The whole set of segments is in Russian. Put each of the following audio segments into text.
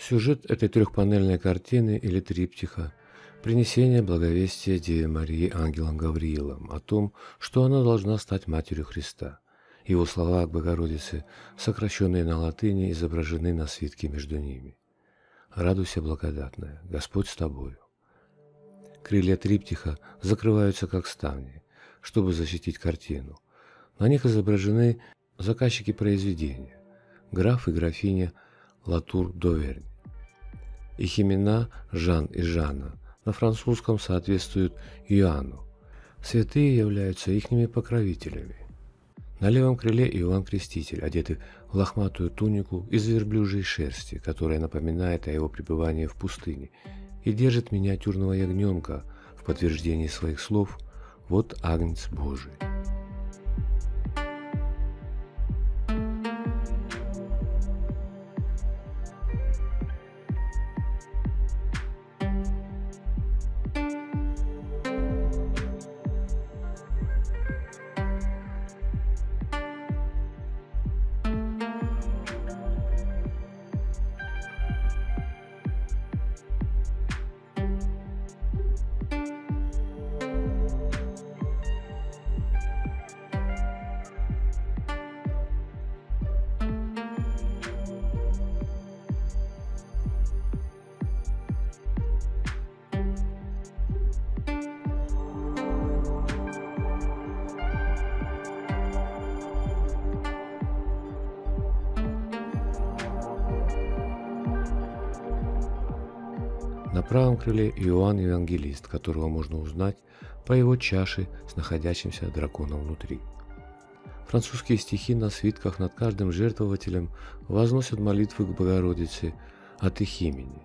Сюжет этой трехпанельной картины или триптиха – принесение благовестия Деве Марии ангелом Гавриилом о том, что она должна стать Матерью Христа. Его слова к Богородице, сокращенные на латыни, изображены на свитке между ними. «Радуйся, благодатная, Господь с тобою». Крылья триптиха закрываются как ставни, чтобы защитить картину. На них изображены заказчики произведения – граф и графиня Латур Довернь. Их имена Жан и Жанна на французском соответствуют Иоанну. Святые являются ихними покровителями. На левом крыле Иоанн Креститель, одетый в лохматую тунику из верблюжьей шерсти, которая напоминает о его пребывании в пустыне, и держит миниатюрного ягненка в подтверждении своих слов «Вот Агнец Божий». Правом крыле Иоанн Евангелист, которого можно узнать по его чаше с находящимся драконом внутри. Французские стихи на свитках над каждым жертвователем возносят молитвы к Богородице от их имени.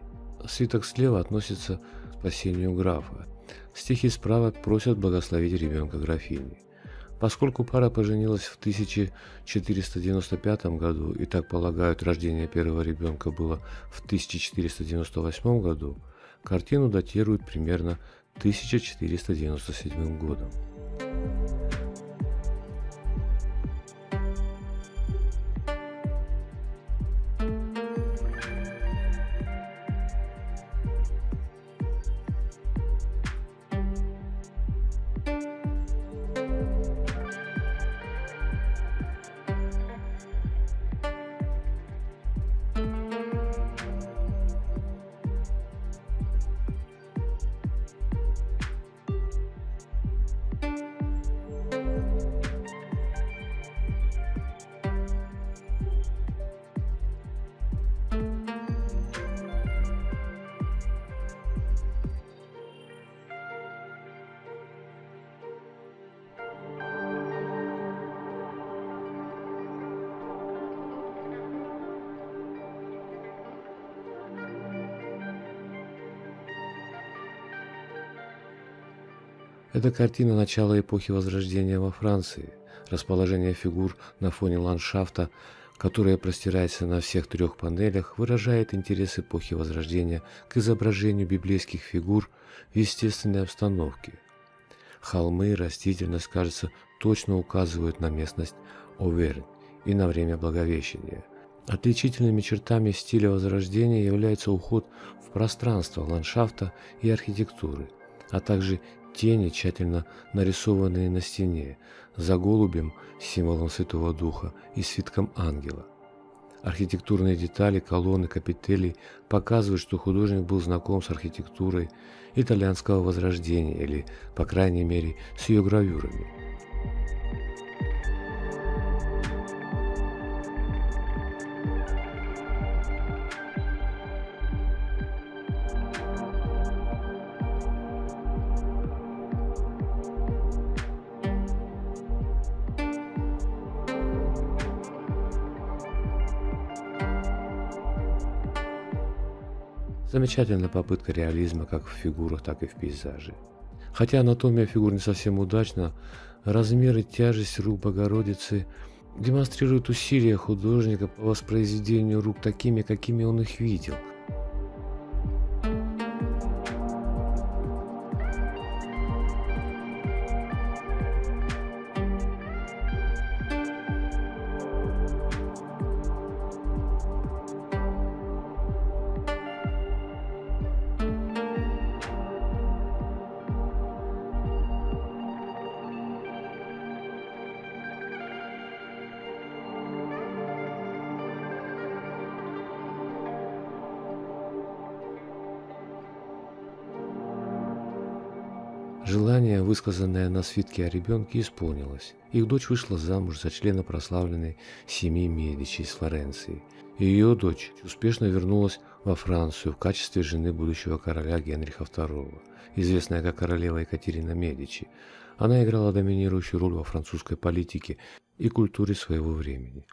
Свиток слева относится к спасению графа. Стихи справа просят благословить ребенка графини. Поскольку пара поженилась в 1495 году и, так полагают, рождение первого ребенка было в 1498 году, Картину датируют примерно 1497 годом. Это картина начала эпохи Возрождения во Франции, расположение фигур на фоне ландшафта, которое простирается на всех трех панелях, выражает интерес эпохи Возрождения к изображению библейских фигур в естественной обстановке. Холмы растительность, кажется, точно указывают на местность Овернь и на время Благовещения. Отличительными чертами стиля Возрождения является уход в пространство ландшафта и архитектуры, а также тени, тщательно нарисованные на стене, за голубем, символом Святого Духа, и свитком ангела. Архитектурные детали, колонны, капители показывают, что художник был знаком с архитектурой итальянского возрождения или, по крайней мере, с ее гравюрами. Замечательная попытка реализма как в фигурах, так и в пейзаже. Хотя анатомия фигур не совсем удачна, размер и тяжесть рук Богородицы демонстрируют усилия художника по воспроизведению рук такими, какими он их видел – Желание, высказанное на свитке о ребенке, исполнилось. Их дочь вышла замуж за члена прославленной семьи Медичи из Флоренции. Ее дочь успешно вернулась во Францию в качестве жены будущего короля Генриха II, известная как королева Екатерина Медичи. Она играла доминирующую роль во французской политике и культуре своего времени.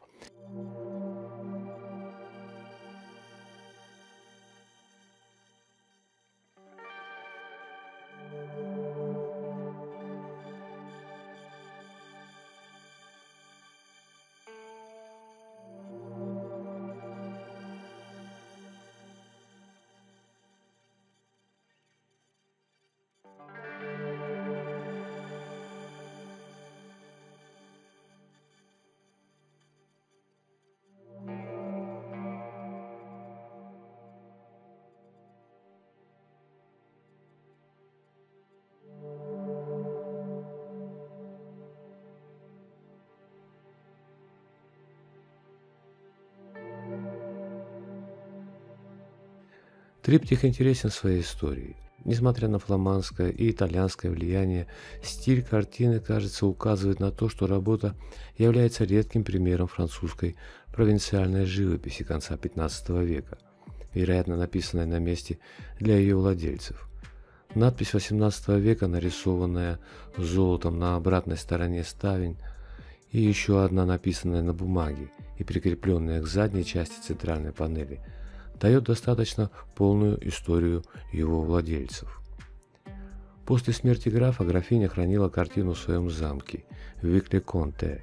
Триптих интересен своей историей. Несмотря на фламандское и итальянское влияние, стиль картины, кажется, указывает на то, что работа является редким примером французской провинциальной живописи конца XV века, вероятно, написанной на месте для ее владельцев. Надпись XVIII века, нарисованная золотом на обратной стороне ставень, и еще одна написанная на бумаге и прикрепленная к задней части центральной панели – дает достаточно полную историю его владельцев. После смерти графа графиня хранила картину в своем замке в Викле-Конте.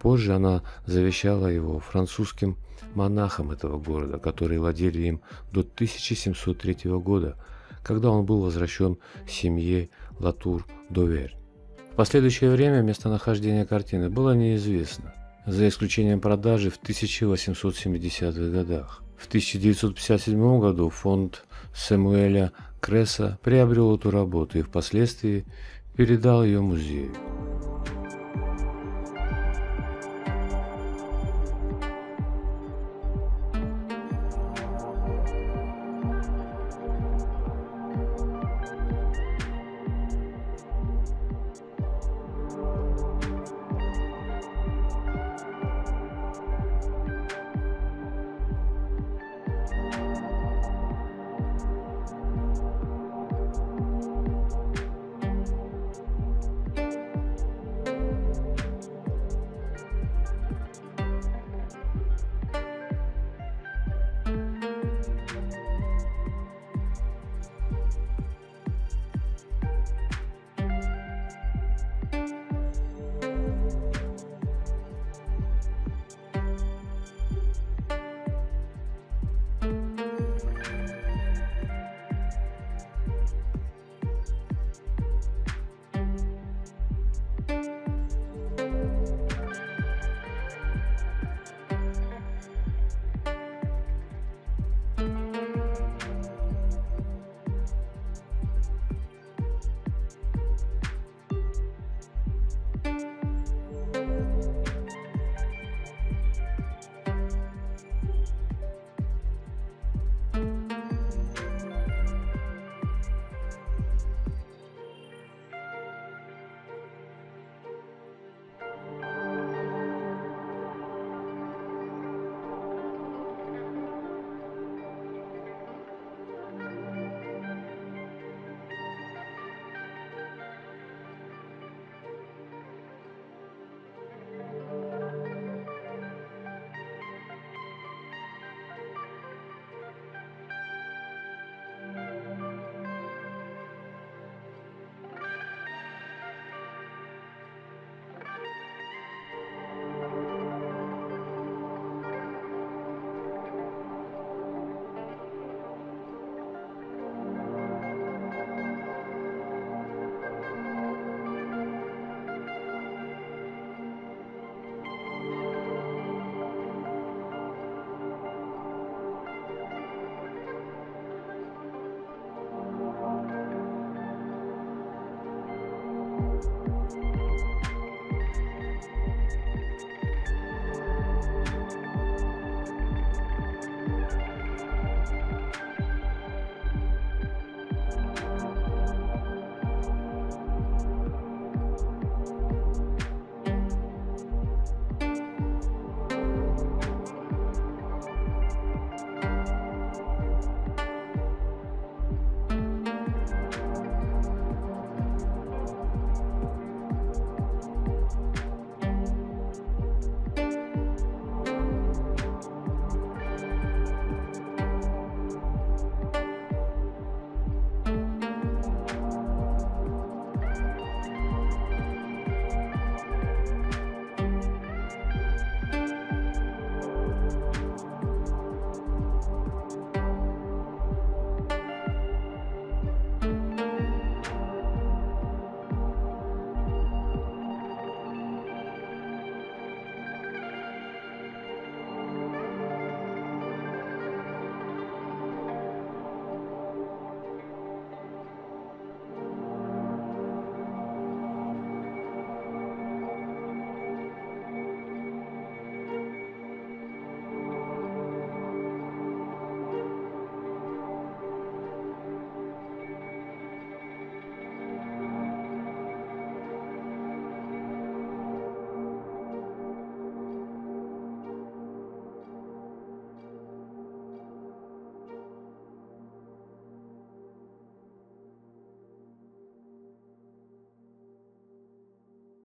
Позже она завещала его французским монахам этого города, которые владели им до 1703 года, когда он был возвращен семье Латур-Довер. В последующее время местонахождение картины было неизвестно, за исключением продажи в 1870-х годах. В 1957 году фонд Сэмуэля Кресса приобрел эту работу и впоследствии передал ее музею.